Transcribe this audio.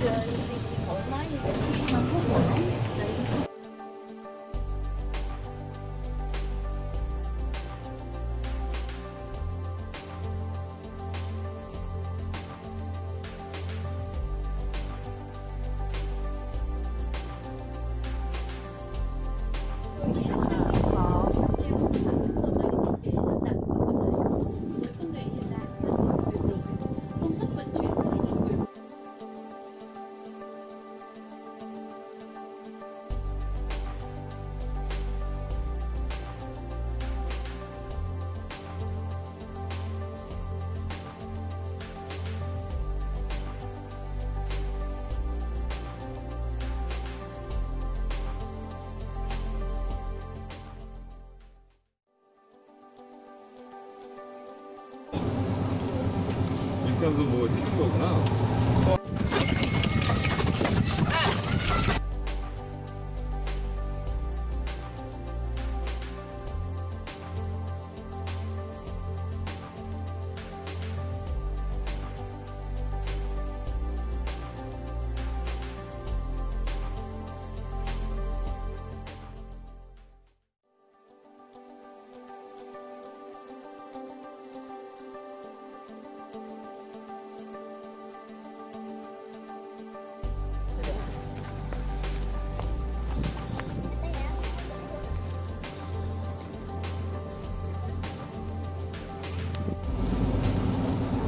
Good. 장도 뭐 해준 거구나.